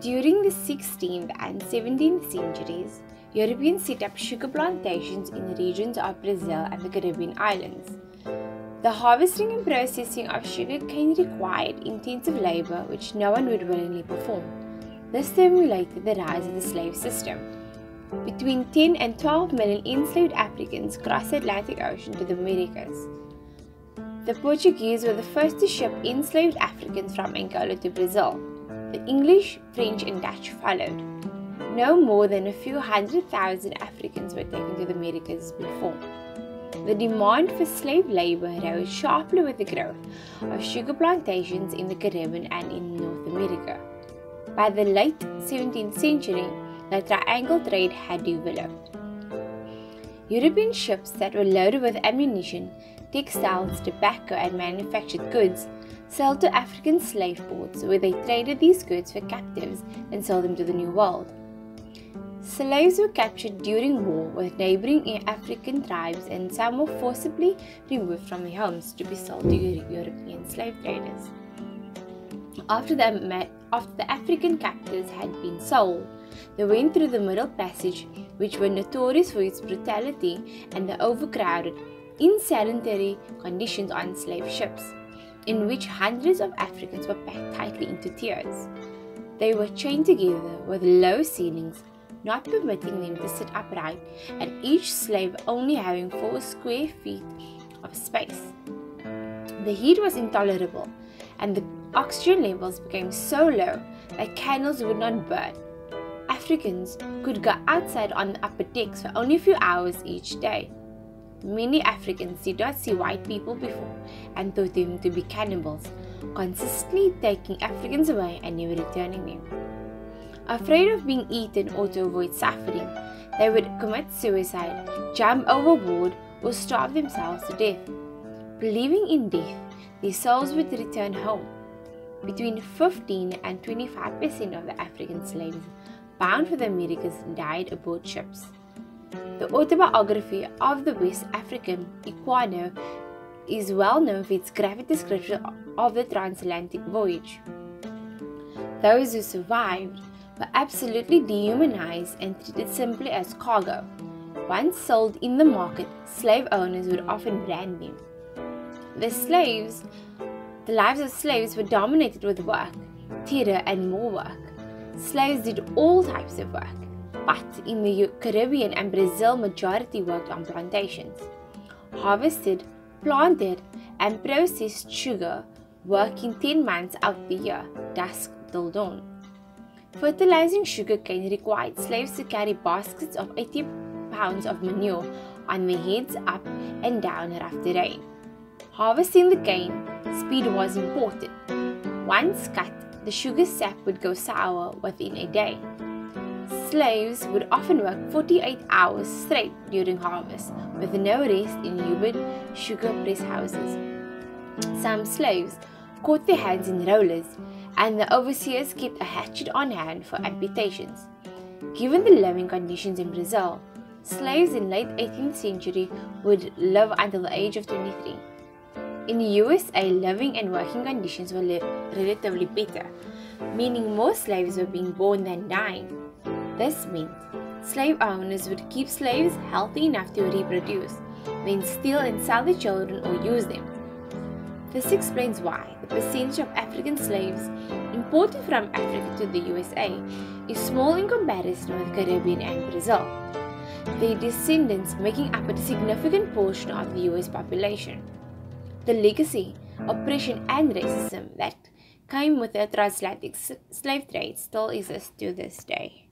During the 16th and 17th centuries, Europeans set up sugar plantations in the regions of Brazil and the Caribbean islands. The harvesting and processing of sugar cane required intensive labor which no one would willingly perform. This stimulated the rise of the slave system. Between 10 and 12 million enslaved Africans crossed the Atlantic Ocean to the Americas. The Portuguese were the first to ship enslaved Africans from Angola to Brazil. The English, French, and Dutch followed. No more than a few hundred thousand Africans were taken to the Americas before. The demand for slave labor rose sharply with the growth of sugar plantations in the Caribbean and in North America. By the late 17th century, the triangle trade had developed. European ships that were loaded with ammunition, textiles, tobacco, and manufactured goods sailed to African slave ports where they traded these goods for captives and sold them to the New World. Slaves were captured during war with neighboring African tribes and some were forcibly removed from their homes to be sold to European slave traders. After the, after the African captives had been sold, they went through the Middle Passage, which were notorious for its brutality and the overcrowded, insanitary conditions on slave ships in which hundreds of Africans were packed tightly into tiers. They were chained together with low ceilings, not permitting them to sit upright, and each slave only having four square feet of space. The heat was intolerable, and the oxygen levels became so low that candles would not burn. Africans could go outside on the upper decks for only a few hours each day. Many Africans did not see white people before and thought them to be cannibals, consistently taking Africans away and never returning them. Afraid of being eaten or to avoid suffering, they would commit suicide, jump overboard, or starve themselves to death. Believing in death, their souls would return home. Between 15 and 25 percent of the African slaves bound for the Americas died aboard ships. The autobiography of the West African Equiano is well known for its graphic description of the transatlantic voyage. Those who survived were absolutely dehumanized and treated simply as cargo. Once sold in the market, slave owners would often brand them. The slaves, the lives of slaves were dominated with work, terror, and more work. Slaves did all types of work but in the Caribbean and Brazil, majority worked on plantations. Harvested, planted, and processed sugar, working 10 months out the year, dusk till dawn. Fertilizing sugarcane required slaves to carry baskets of 80 pounds of manure on their heads up and down rough terrain. Harvesting the cane, speed was important. Once cut, the sugar sap would go sour within a day. Slaves would often work 48 hours straight during harvest, with no rest in humid sugar press houses. Some slaves caught their hands in rollers, and the overseers kept a hatchet on hand for amputations. Given the living conditions in Brazil, slaves in late 18th century would live until the age of 23. In the USA, living and working conditions were relatively better, meaning more slaves were being born than dying. This meant slave owners would keep slaves healthy enough to reproduce, then steal and sell the children or use them. This explains why the percentage of African slaves imported from Africa to the USA is small in comparison with Caribbean and Brazil, their descendants making up a significant portion of the US population. The legacy, oppression, and racism that came with the transatlantic slave trade still exists to this day.